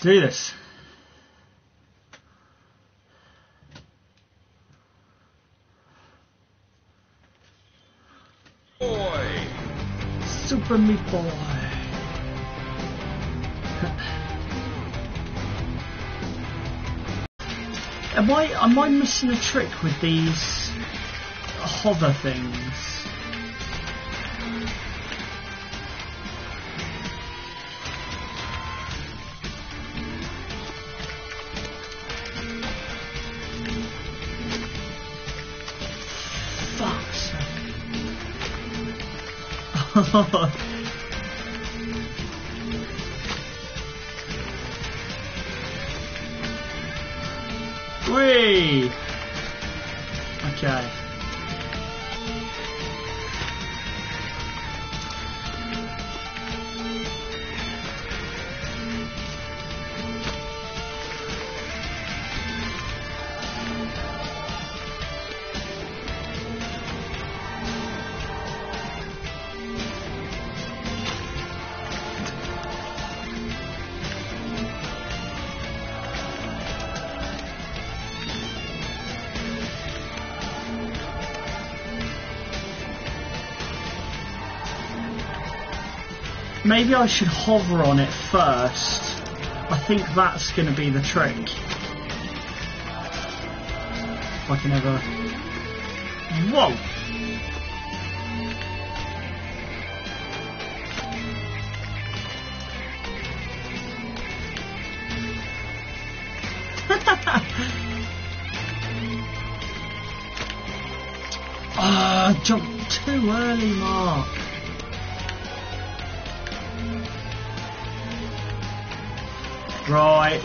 Do this. Boy. Super Meat Boy. am I am I missing a trick with these hover things? Whee! Okay. Maybe I should hover on it first. I think that's going to be the trick. If I can ever... Whoa! Ah, uh, jumped too early, Mark. Right.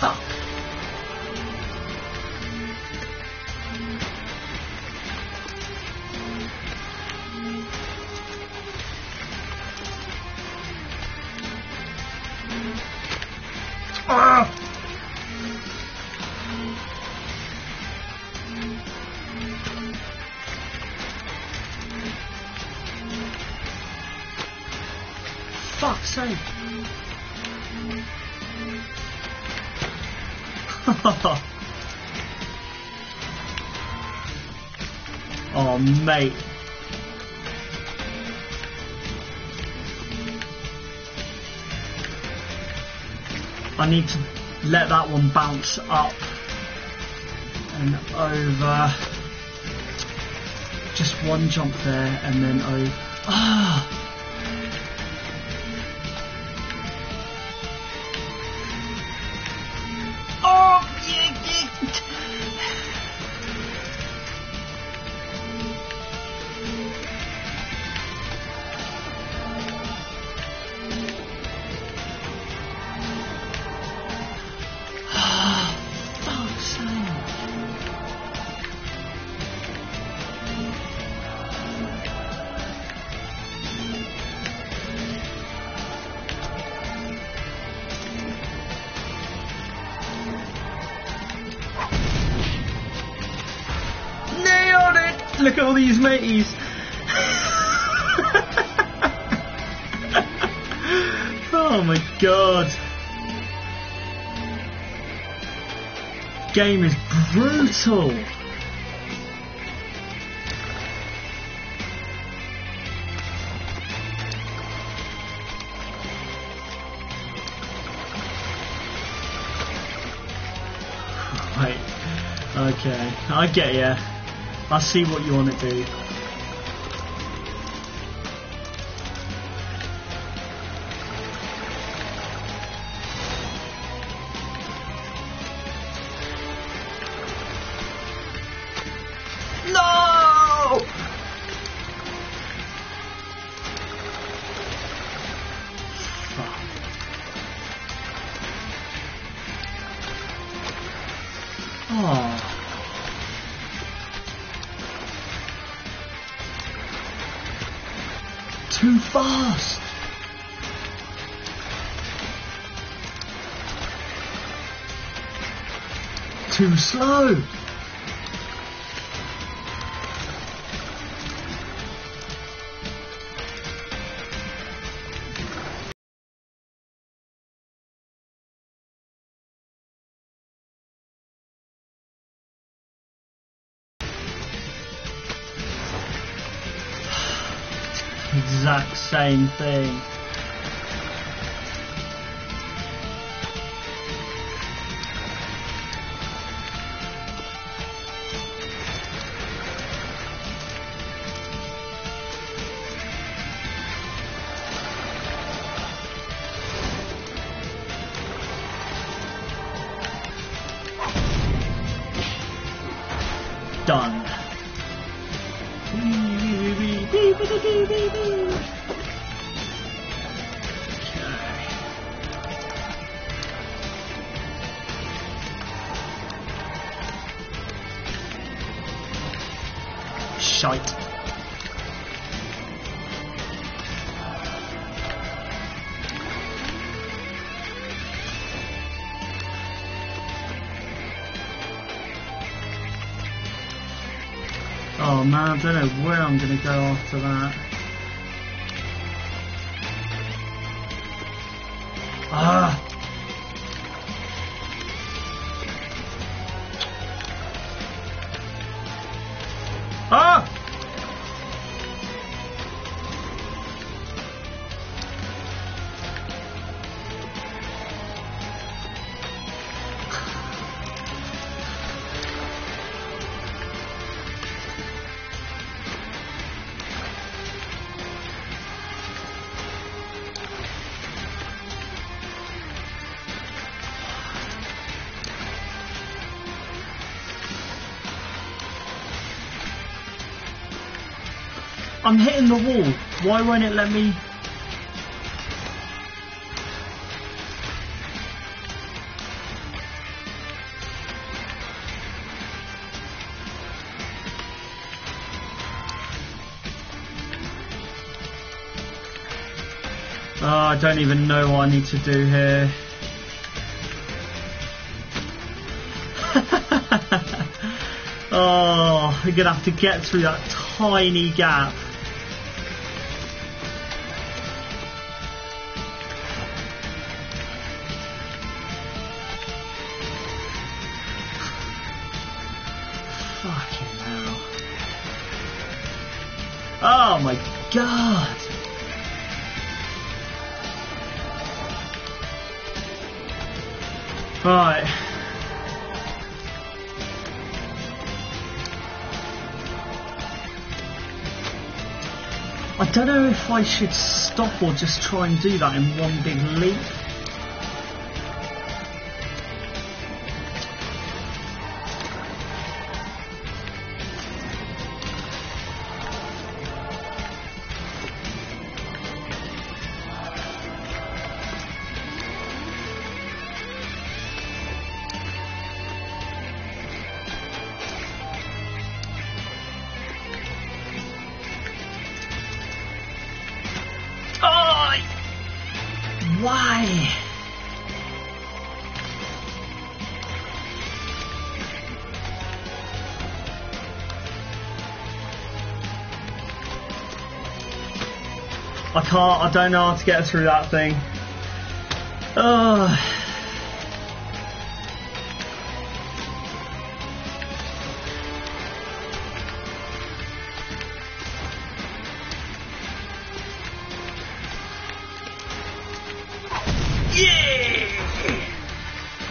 Fuck. Oh, mate. I need to let that one bounce up and over. Just one jump there and then over. Ah! All these mateys. oh my god. Game is brutal. Okay. I get ya. I see what you want to do. slow. exact same thing. Done. Oh man, I don't know where I'm gonna go after that. Ah! I'm hitting the wall. Why won't it let me? Oh, I don't even know what I need to do here. oh, we're gonna have to get through that tiny gap. Right. I don't know if I should stop or just try and do that in one big leap. Why? I can't, I don't know how to get through that thing. Ugh.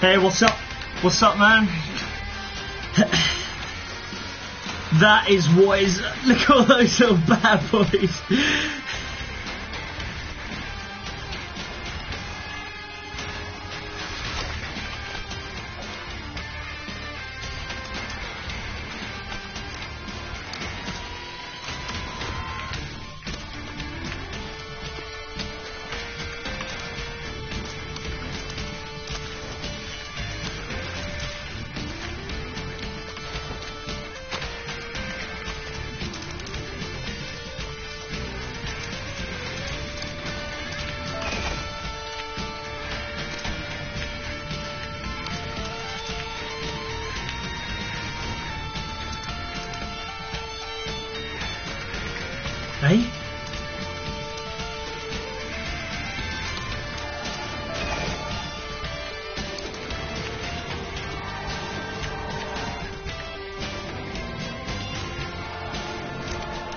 Hey, what's up? What's up, man? that is what is. Look at all those little bad boys.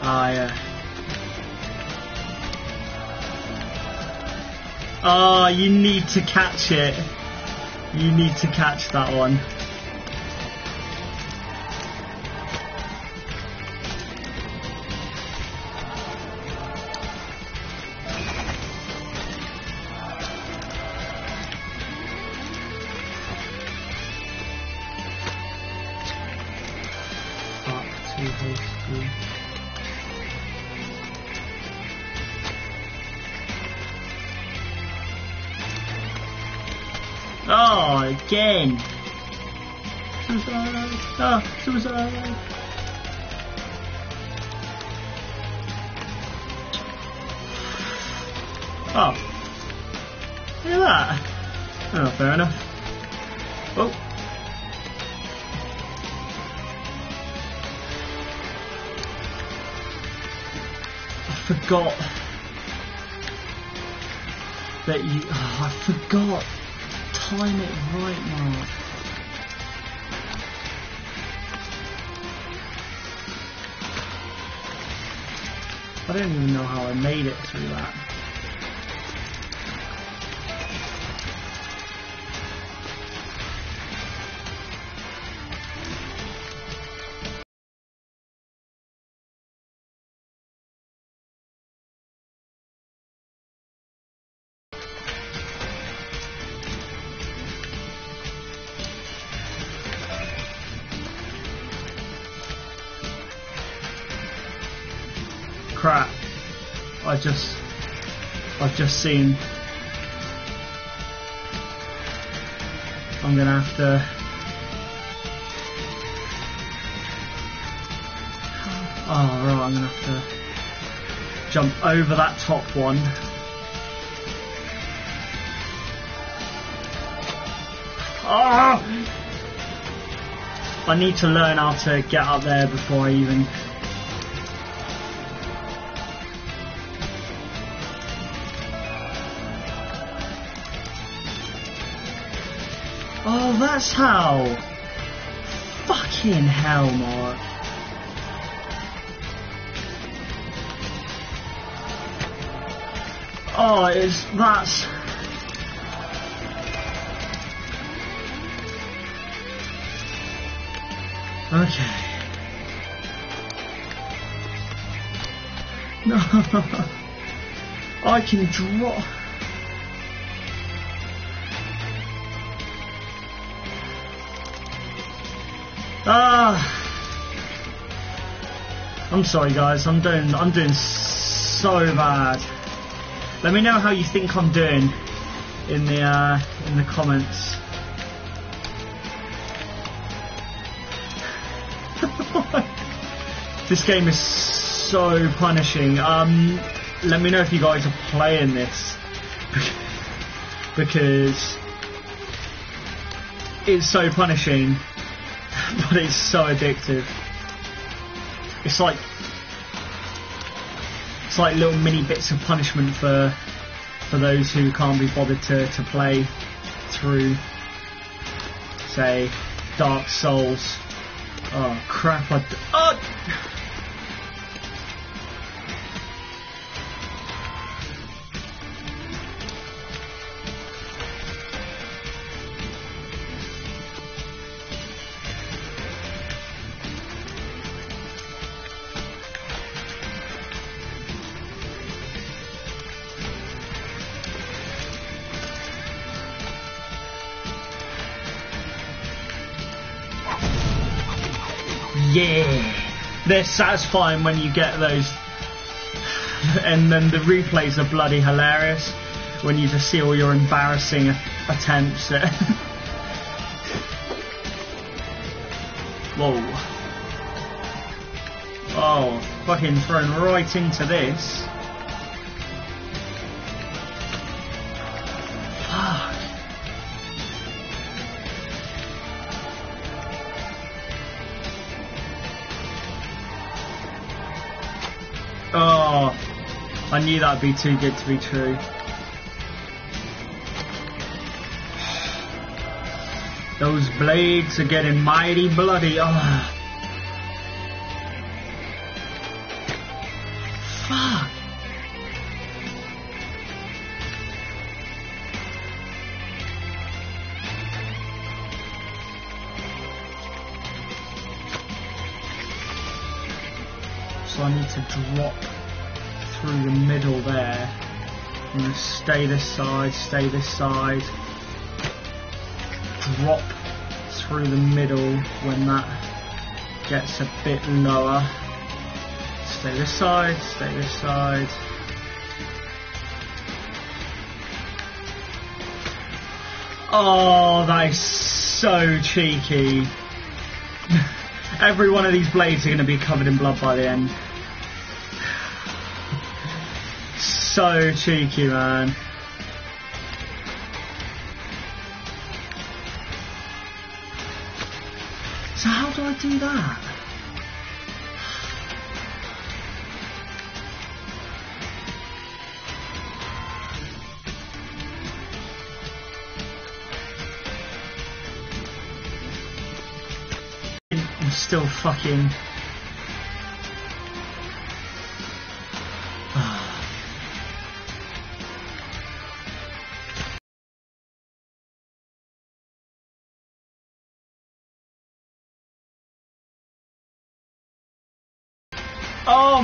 Ah, yeah. Oh, you need to catch it. You need to catch that one. Fuck, too Oh, again. Suicide. Ah, suicide. Oh. Look at that. Oh, fair enough. Oh. I forgot that you. Oh, I forgot. Time it right, Mark. I don't even know how I made it through that. Crap. I just. I've just seen. I'm gonna have to. Oh, right, I'm gonna have to jump over that top one. Oh! I need to learn how to get up there before I even that's how. Fucking hell, Mark. Oh, it's that's. Okay. No. I can drop. Ah. I'm sorry, guys. I'm doing. I'm doing so bad. Let me know how you think I'm doing in the uh, in the comments. this game is so punishing. Um, let me know if you guys are playing this because it's so punishing, but it's so addictive. It's like it's like little mini bits of punishment for for those who can't be bothered to, to play through say Dark Souls. Oh crap! I d- oh! Yeah, they're satisfying when you get those, and then the replays are bloody hilarious when you just see all your embarrassing attempts at. Whoa. Oh, fucking thrown right into this. knew that'd be too good to be true. Those blades are getting mighty bloody. Oh. Fuck. So I need to drop through the middle there. I'm going to stay this side, stay this side, drop through the middle when that gets a bit lower. Stay this side, stay this side. Oh, that is so cheeky. Every one of these blades are going to be covered in blood by the end. So cheeky, man. So how do I do that? I'm still fucking.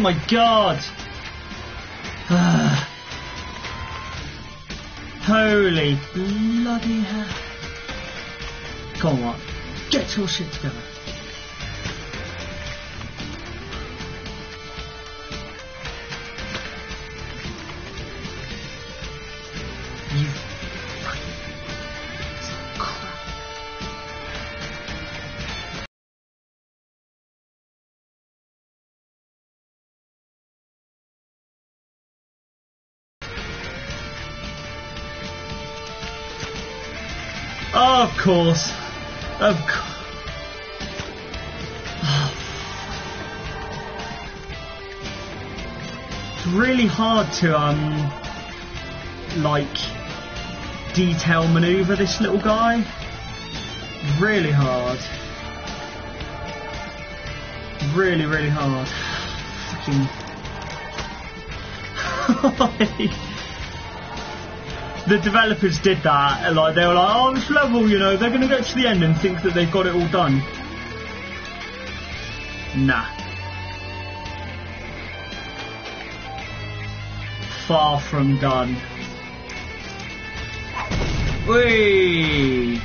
My god! Holy bloody hell. Come on, get your shit together. Oh, of course. Of course. It's really hard to, um, like, detail maneuver this little guy. Really hard. Really, really hard. Fucking. the developers did that. Like they were like, "Oh, this level, you know, they're gonna get to the end and think that they've got it all done." Nah. Far from done. Whee!